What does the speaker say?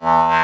Bye.